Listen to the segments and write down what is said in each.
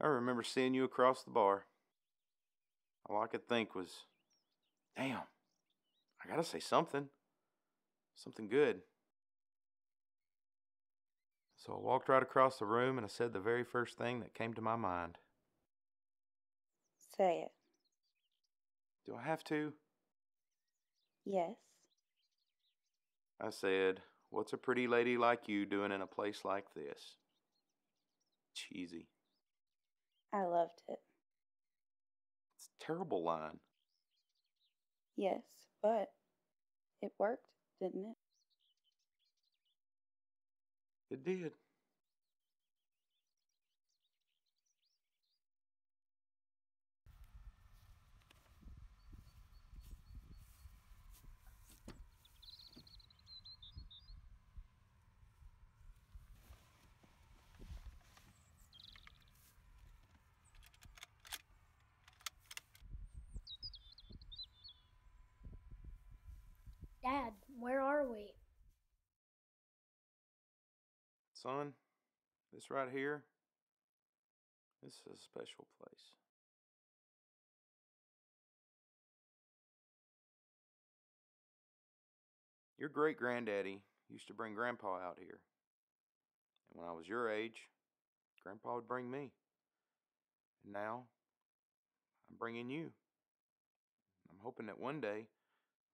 I remember seeing you across the bar. All I could think was, damn, I gotta say something. Something good. So I walked right across the room and I said the very first thing that came to my mind. Say it. Do I have to? Yes. I said, What's a pretty lady like you doing in a place like this? Cheesy. I loved it. It's a terrible line. Yes, but it worked, didn't it? It did. Dad, where are we? Son, this right here, this is a special place. Your great granddaddy used to bring Grandpa out here. And when I was your age, Grandpa would bring me. And now, I'm bringing you. I'm hoping that one day,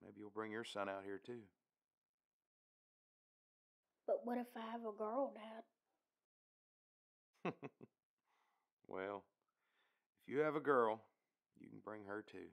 maybe you'll bring your son out here too. But what if I have a girl, Dad? well, if you have a girl, you can bring her too.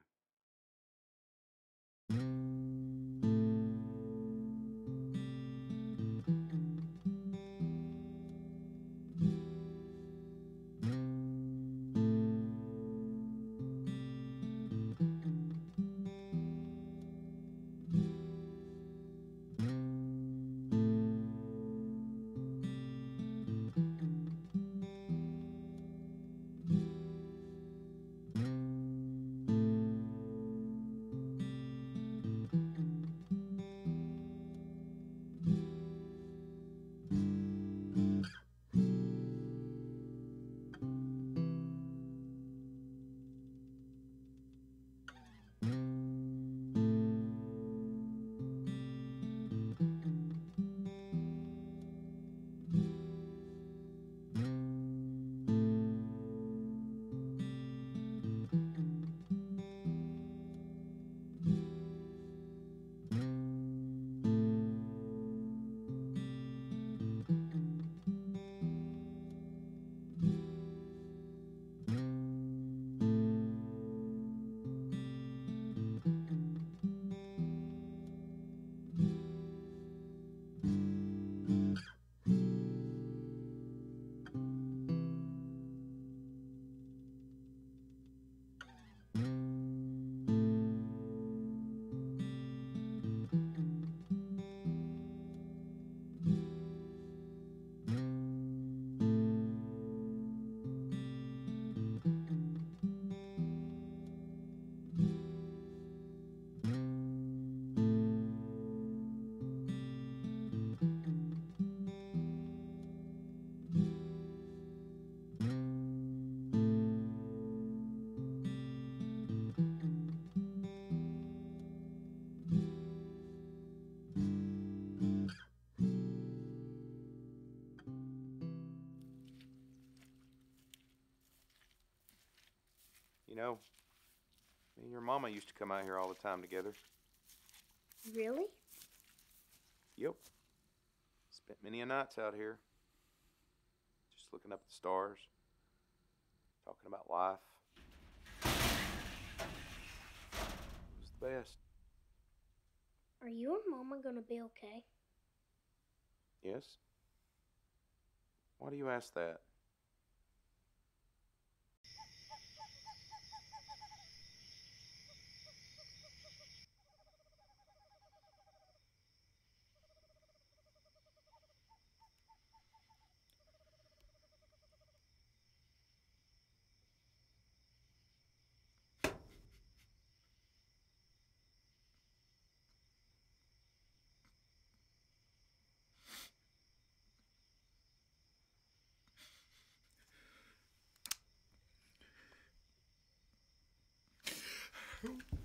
Know, me and your mama used to come out here all the time together. Really? Yep. Spent many a nights out here. Just looking up at the stars. Talking about life. It was the best. Are you and Mama gonna be okay? Yes? Why do you ask that? Cool.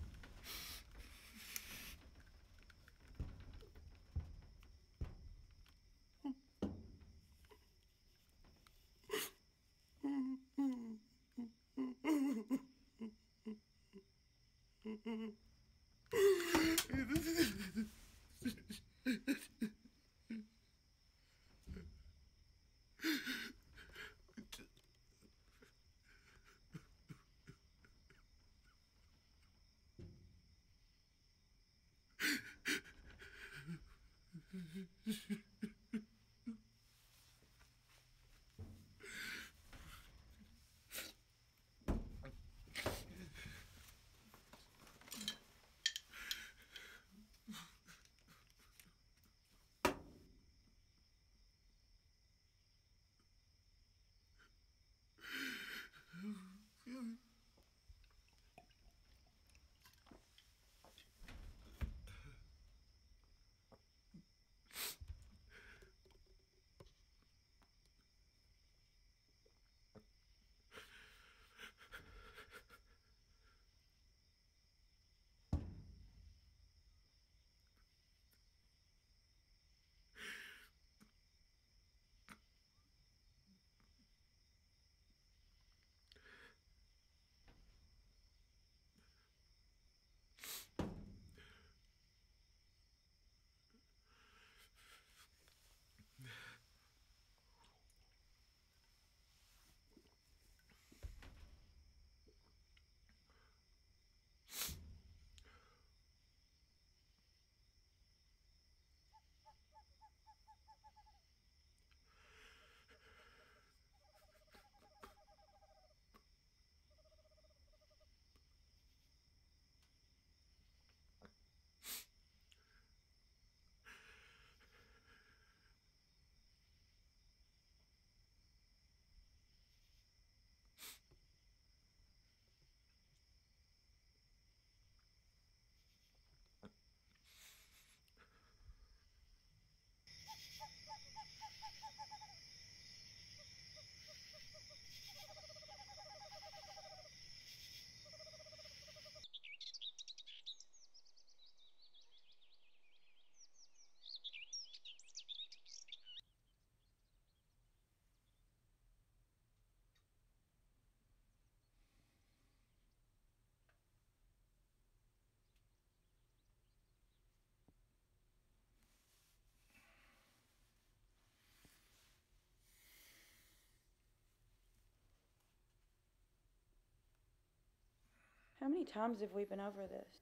How many times have we been over this?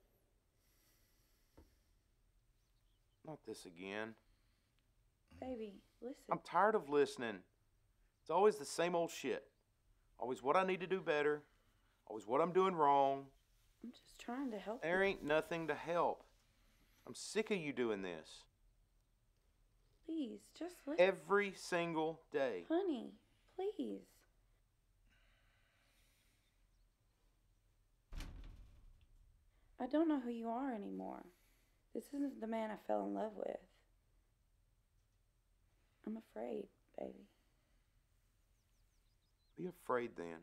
Not this again. Baby, listen. I'm tired of listening. It's always the same old shit. Always what I need to do better. Always what I'm doing wrong. I'm just trying to help There you. ain't nothing to help. I'm sick of you doing this. Please, just listen. Every single day. Honey, please. I don't know who you are anymore. This isn't the man I fell in love with. I'm afraid, baby. Be afraid then.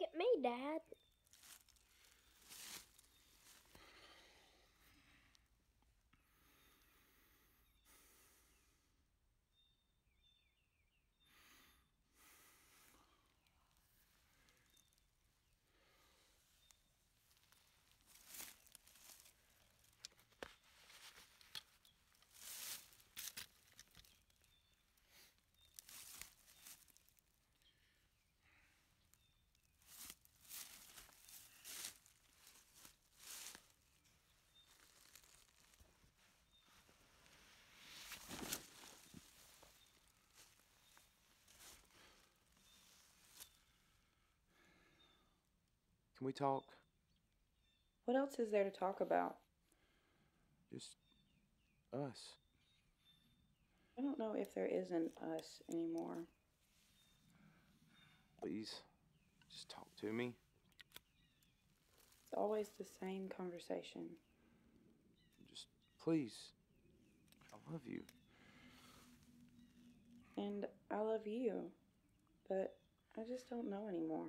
look at me, Dad. Can we talk? What else is there to talk about? Just us. I don't know if there is an us anymore. Please, just talk to me. It's always the same conversation. Just please. I love you. And I love you, but I just don't know anymore.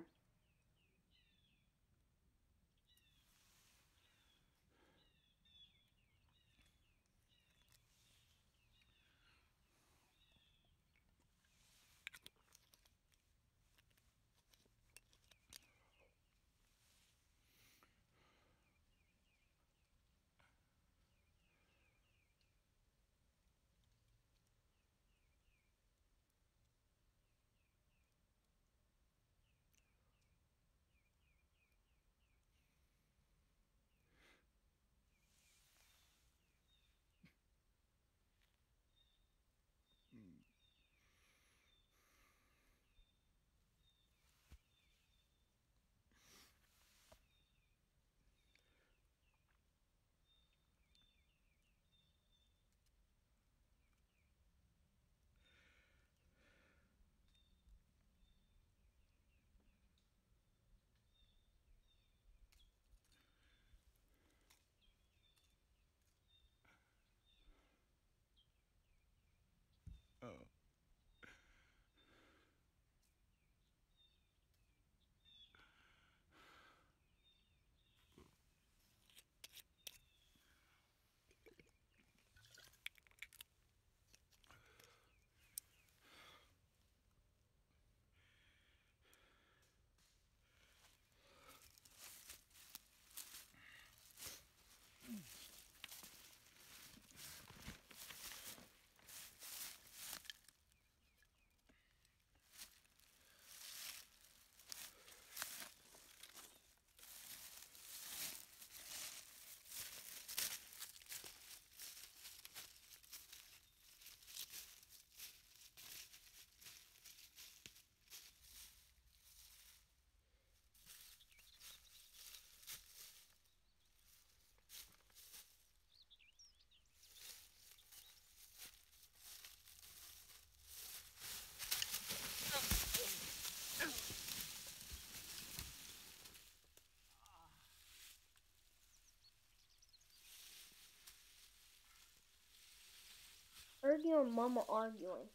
Heard you and Mama arguing.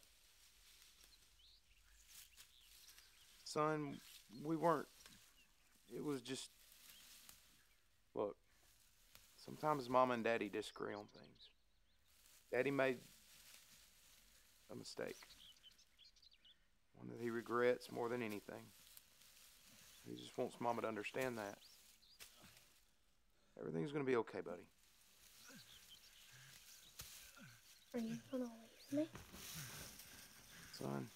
Son, we weren't. It was just. Look, sometimes Mama and Daddy disagree on things. Daddy made a mistake. One that he regrets more than anything. He just wants Mama to understand that. Everything's gonna be okay, buddy. Are you gonna leave me? Son,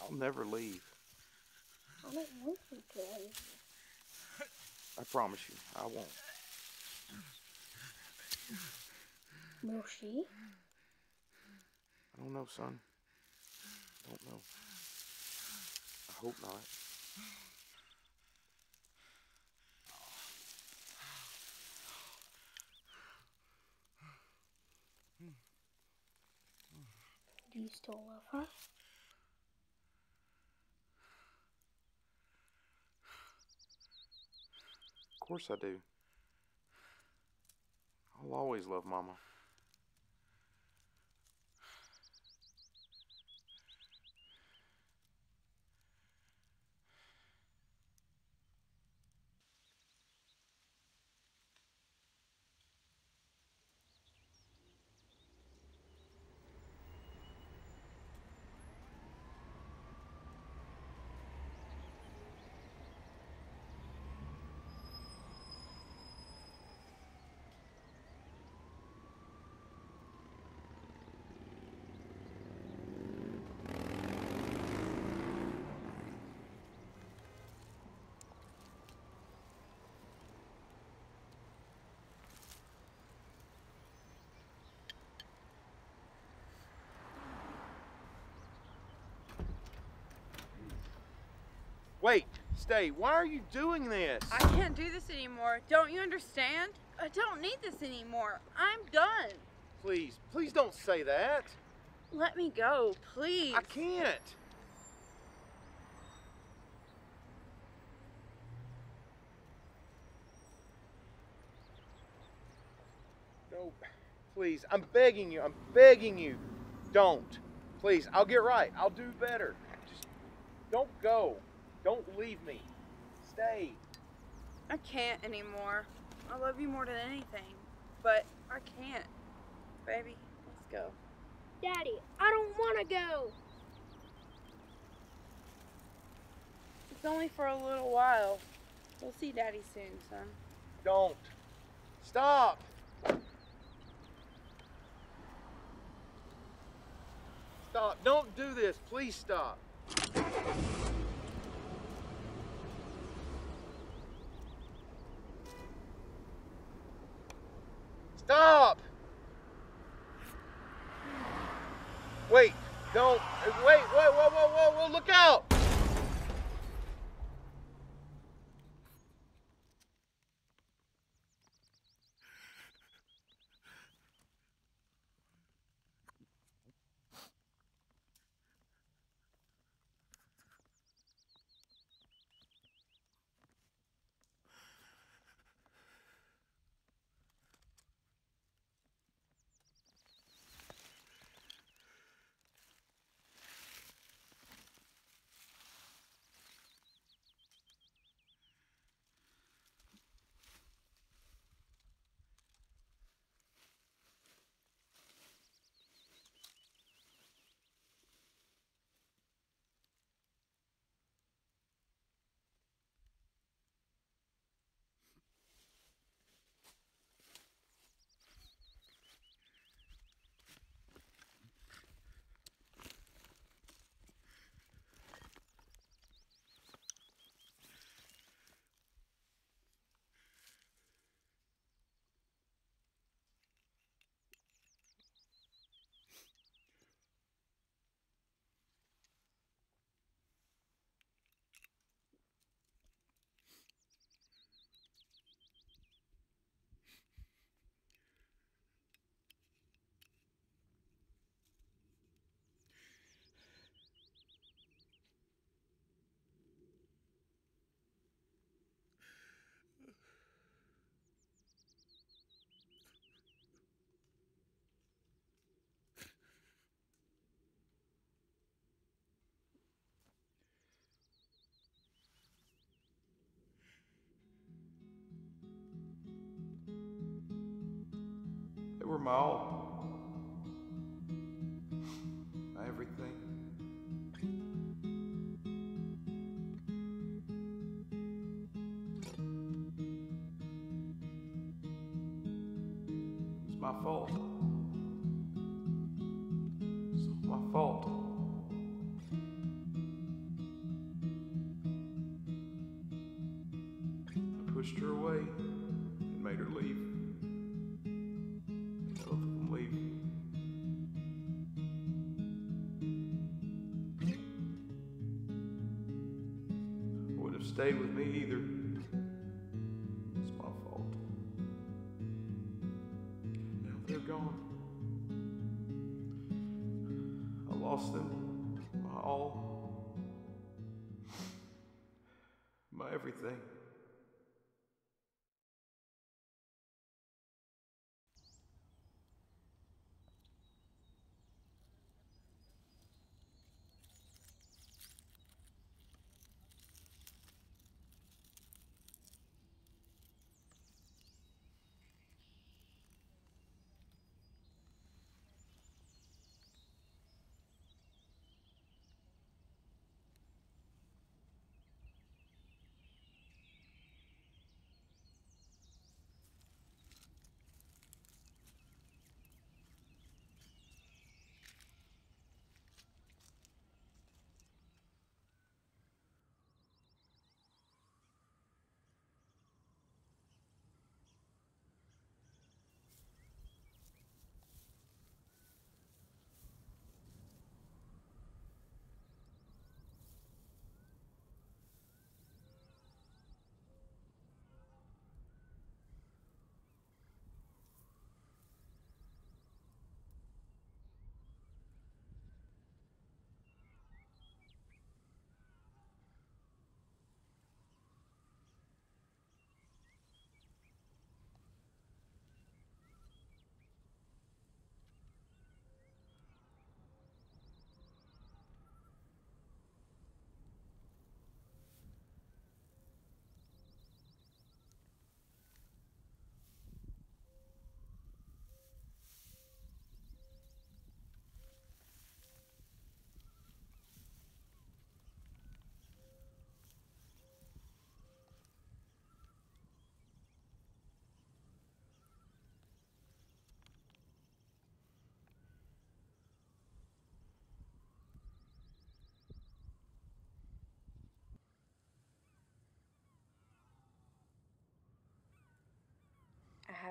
I'll never leave. I don't want you to leave. I promise you, I won't. Will she? I don't know, son. I don't know. I hope not. Do you still love her? Of course I do. I'll always love Mama. Wait, stay. Why are you doing this? I can't do this anymore. Don't you understand? I don't need this anymore. I'm done. Please, please don't say that. Let me go, please. I can't. No, please, I'm begging you, I'm begging you. Don't. Please, I'll get right. I'll do better. Just don't go. Don't leave me. Stay. I can't anymore. I love you more than anything, but I can't. Baby, let's go. Daddy, I don't want to go. It's only for a little while. We'll see Daddy soon, son. Don't. Stop. Stop. Don't do this. Please stop. Stop. Wait. Don't. Wait. Whoa. Whoa. Whoa. Whoa. Look out. My all. My everything. It's my fault. It's my fault. I pushed her away and made her leave. Stayed with me either.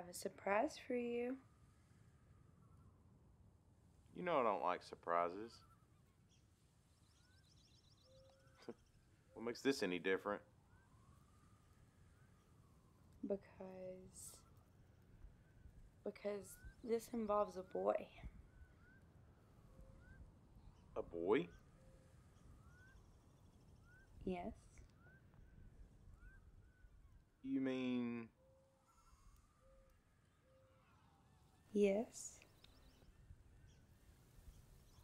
Have a surprise for you. You know I don't like surprises. what makes this any different? Because. Because this involves a boy. A boy? Yes. You mean Yes.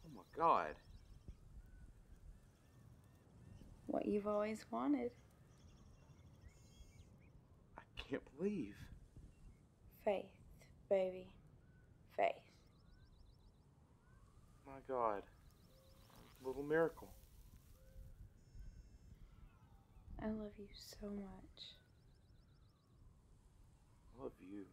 Oh my god. What you've always wanted. I can't believe. Faith, baby. Faith. My god. Little miracle. I love you so much. I love you.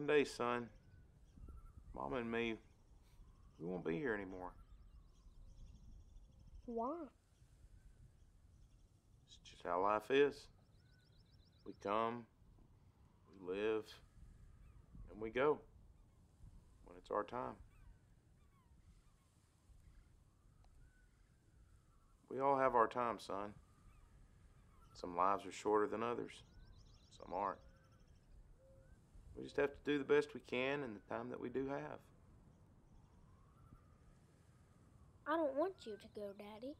One day, son, Mama and me, we won't be here anymore. Why? It's just how life is. We come, we live, and we go when it's our time. We all have our time, son. Some lives are shorter than others, some aren't. We just have to do the best we can in the time that we do have. I don't want you to go, Daddy.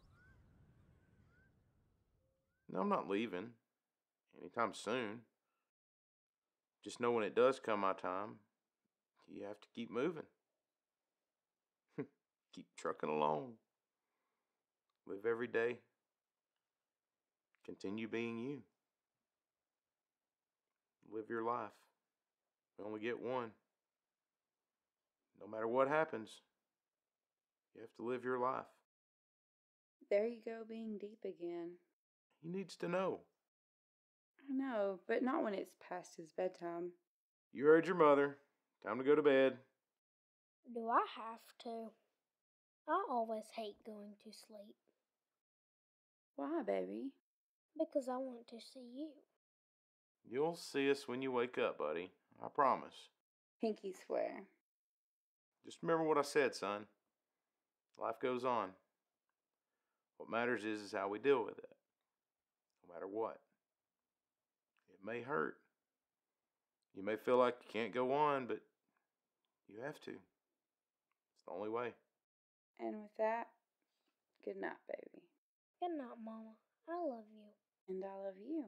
No, I'm not leaving anytime soon. Just know when it does come my time, you have to keep moving. keep trucking along. Live every day. Continue being you. Live your life. You only get one. No matter what happens, you have to live your life. There you go, being deep again. He needs to know. I know, but not when it's past his bedtime. You heard your mother. Time to go to bed. Do I have to? I always hate going to sleep Why, baby? because I want to see you. You'll see us when you wake up, buddy. I promise. Pinky swear. Just remember what I said, son. Life goes on. What matters is, is how we deal with it. No matter what. It may hurt. You may feel like you can't go on, but you have to. It's the only way. And with that, good night, baby. Good night, Mama. I love you. And I love you.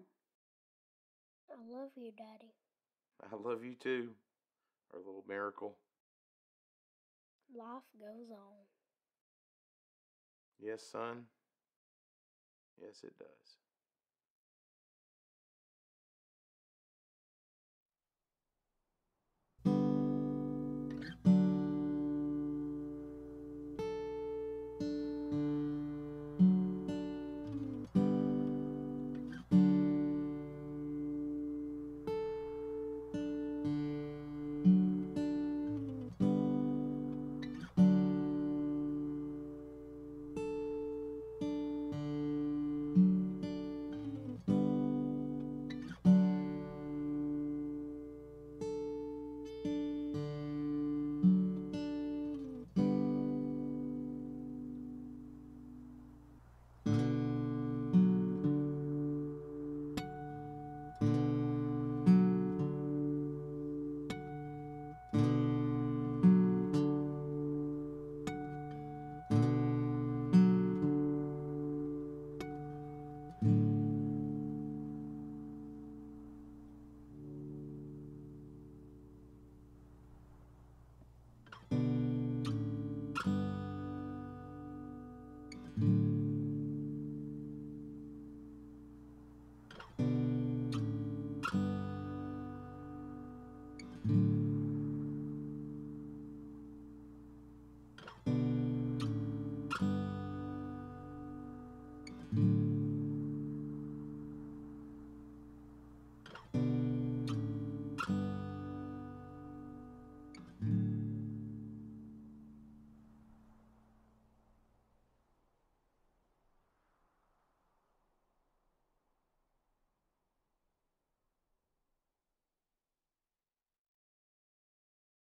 I love you, Daddy. I love you too, our little miracle. Life goes on. Yes, son. Yes, it does.